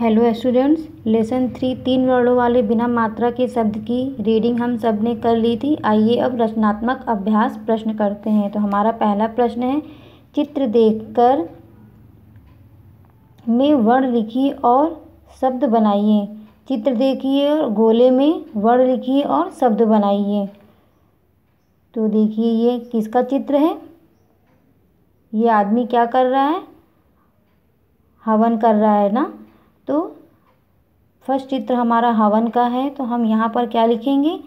Hello students, lesson three, तीन वर्णों वाले बिना मात्रा के शब्द की रीडिंग हम सबने कर ली थी। आइए अब रचनात्मक अभ्यास प्रश्न करते हैं। तो हमारा पहला प्रश्न है, चित्र देखकर में वर्ण लिखिए और शब्द बनाइए। चित्र देखिए और गोले में वर्ण लिखिए और शब्द बनाइए। तो देखिए, ये किसका चित्र है? ये आदमी क्या कर रहा है? हवन कर रहा है ना? तो फ़र्स्ट चित्र हमारा हवन का है तो हम यहाँ पर क्या लिखेंगे?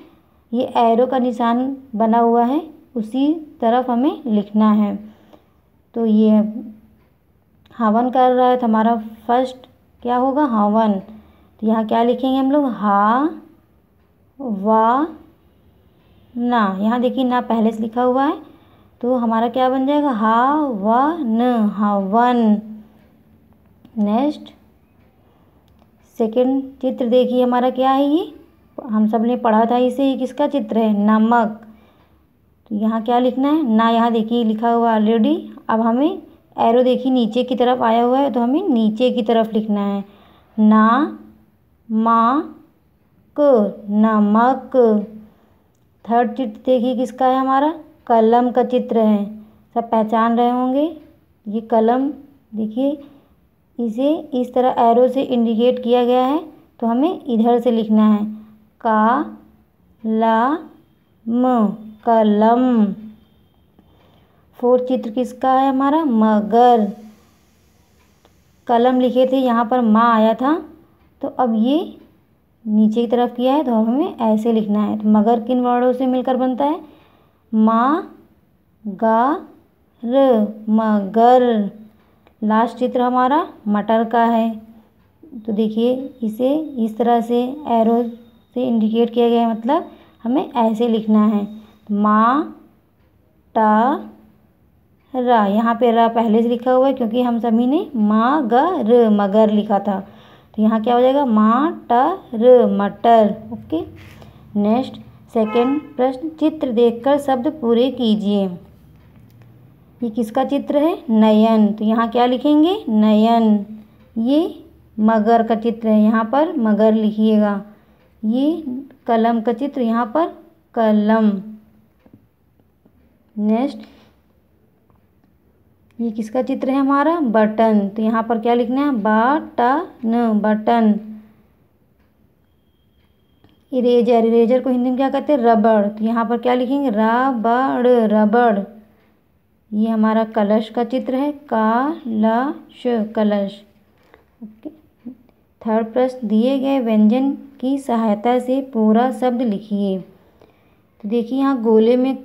ये एरो का निशान बना हुआ है, उसी तरफ़ हमें लिखना है। तो ये हवन कर रहा है तो हमारा फ़र्स्ट क्या होगा? हवन। तो यहाँ क्या लिखेंगे हम लोग? हा, वा, ना। यहाँ देखिए ना, पहले से लिखा हुआ है तो हमारा क्या बन जाएगा? हा, व, न, हवन। नेक्स्ट सेकंड चित्र देखिए हमारा क्या है ये? हम सबने पढ़ा था इसे, ये किसका चित्र है? नमक। तो यहाँ क्या लिखना है? ना यहाँ देखिए लिखा हुआ ऑलरेडी अब हमें एरो देखिए नीचे की तरफ़ आया हुआ है तो हमें नीचे की तरफ़ लिखना है। ना, मा, क, नमक। थर्ड चित्र देखिए किसका है हमारा? कलम का चित्र है। सब पहचान रहे होंगे? ये कलम, देखिए इसे इस तरह एरो से इंडिकेट किया गया है तो हमें इधर से लिखना है। का, ला, म, कलम। फोर्थ चित्र किसका है हमारा? मगर। कलम लिखे थे, यहाँ पर माँ आया था तो अब ये नीचे की तरफ़ किया है तो अब हमें ऐसे लिखना है। तो मगर किन वर्डों से मिलकर बनता है? माँ, गा, र, मगर। लास्ट चित्र हमारा मटर का है। तो देखिए, इसे इस तरह से एरो से इंडिकेट किया गया है मतलब हमें ऐसे लिखना है। मा, टा, रा। यहाँ पे रा पहले से लिखा हुआ है, क्योंकि हम सभी ने मा, ग, र, मगर लिखा था। तो यहाँ क्या हो जाएगा? मा, टा, र, मटर। ओके। नेक्स्ट सेकंड प्रश्न। चित्र देखकर शब्द पूरे कीजिए। ये किसका चित्र है? नयन। तो यहाँ क्या लिखेंगे? नयन। ये मगर का चित्र है। यहाँ पर मगर लिखिएगा। ये कलम का चित्र, यहाँ पर कलम। नेक्स्ट ये किसका चित्र है हमारा? बटन। तो यहाँ पर क्या लिखना है? बटन। बटन। इरेजर। इरेजर को हिंदी में क्या कहते हैं? रबड़। तो यहाँ पर क्या लिखेंगे? रबड़। रबड़। ये हमारा कलश का चित्र है। का ल श कलश थर्ड प्रश्न, दिए गए व्यंजन की सहायता से पूरा शब्द लिखिए। तो देखिए, यहाँ गोले में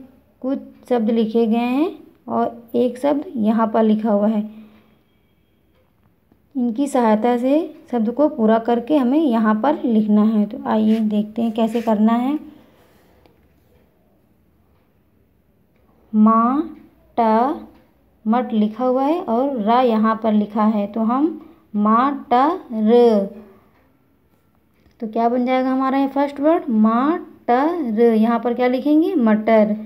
कुछ शब्द लिखे गए हैं और एक शब्द यहाँ पर लिखा हुआ है। इनकी सहायता से शब्द को पूरा करके हमें यहाँ पर लिखना है। तो आइए देखते हैं कैसे करना है। माँ ट मट लिखा हुआ है और र यहाँ पर लिखा है। तो हम मा, ट, र। तो क्या बन जाएगा हमारा ये फ़र्स्ट वर्ड मा, ट, र। यहाँ पर क्या लिखेंगे? मटर।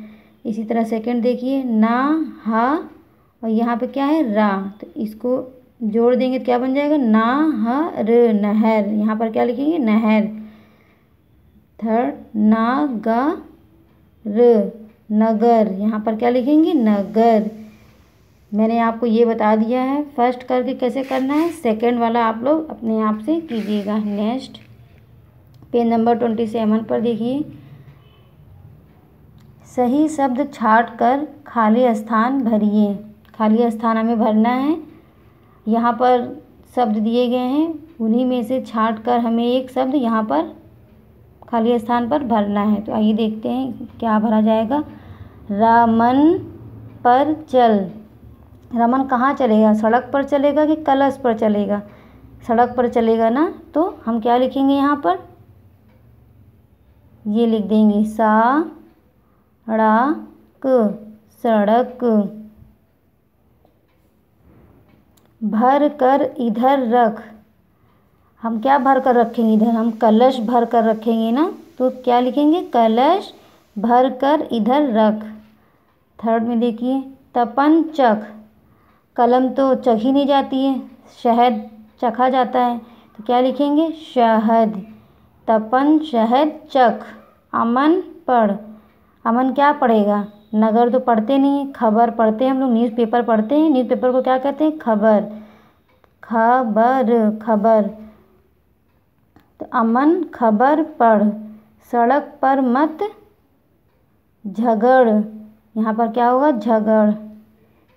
इसी तरह सेकंड देखिए, ना, हा, और यहाँ पे क्या है? रा। तो इसको जोड़ देंगे तो क्या बन जाएगा? ना, ह, र, नहर। यहाँ पर क्या लिखेंगे? नहर। थर्ड ना, ग, र। नगर। यहाँ पर क्या लिखेंगे? नगर। मैंने आपको ये बता दिया है फ़र्स्ट करके कैसे करना है? सेकंड वाला आप लोग अपने आप से कीजिएगा। Next page number twenty seven पर देखिए। सही शब्द छाट कर खाली स्थान भरिए। खाली स्थान हमें भरना है। यहाँ पर शब्द दिए गए हैं। उन्हीं में से छाट कर हमें एक शब्द यहाँ पर खाली स्थान पर भरना है। तो आइए देखते हैं क्या भरा जाएगा। रमन पर चल। रमन कहाँ चलेगा? सड़क पर चलेगा कि कलश पर चलेगा? सड़क पर चलेगा ना? तो हम क्या लिखेंगे यहाँ पर? ये लिख देंगे, सा क सड़क। भर कर इधर रख। हम क्या भर कर रखेंगे इधर? हम कलश भर कर रखेंगे ना? तो क्या लिखेंगे? कलश भर कर इधर रख। थर्ड में देखिए, तपन चख। कलम तो चखी नहीं जाती है, शहद चखा जाता है। तो क्या लिखेंगे? शहद। तपन, शहद, चख। अमन पढ़। अमन क्या पढ़ेगा? नगर तो पढ़ते नहीं हैं, खबर पढ़ते हैं हम लोग न्यूज़पेपर पढ़ते हैं। न्यूज़पेपर को क्या कहते हैं? खबर। खबर खबर। तो अमन, खबर, पढ़। सड़क पर मत झगड़। यहाँ पर क्या होगा? झगड़।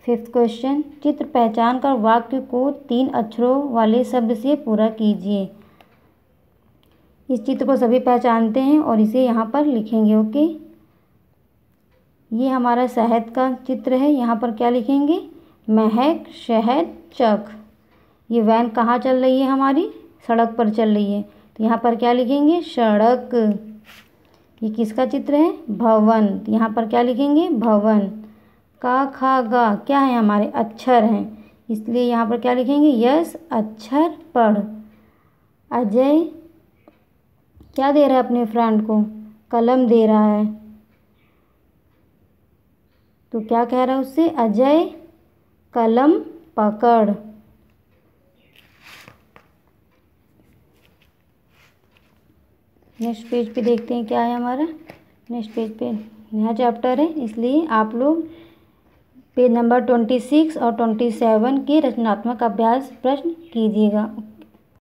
फिफ्थ क्वेश्चन चित्र पहचान कर वाक्य को तीन अक्षरों वाले शब्द से पूरा कीजिए। इस चित्र को सभी पहचानते हैं और इसे यहाँ पर लिखेंगे, ओके? ये हमारा शहद का चित्र है। यहाँ पर क्या लिखेंगे? महक, शहद चक ये वैन कहाँ चल रही है हमारी? सड़क पर चल रही है। तो यहाँ पर क्या लिखेंगे? सड़क। ये किसका चित्र है? भवन। यहाँ पर क्या लिखेंगे? भवन। का, खा, गा। क्या है? हमारे अक्षर हैं। इसलिए यहाँ पर क्या लिखेंगे? यस, अक्षर पढ़। अजय, क्या दे रहा है अपने फ्रेंड को? कलम दे रहा है। तो क्या कह रहा है उससे? अजय, कलम पकड़। नेक्स्ट पेज पे देखते हैं क्या है हमारा। नेक्स्ट पेज पे नया चैप्टर है, इसलिए आप लोग पेज नंबर ट्वेंटी सिक्स और ट्वेंटी सेवन के रचनात्मक अभ्यास प्रश्न कीजिएगा।